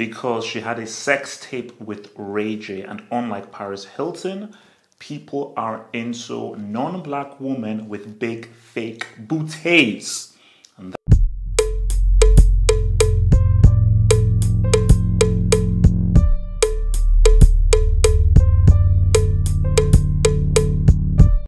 because she had a sex tape with Ray J. And unlike Paris Hilton, people are into non black women with big fake booties.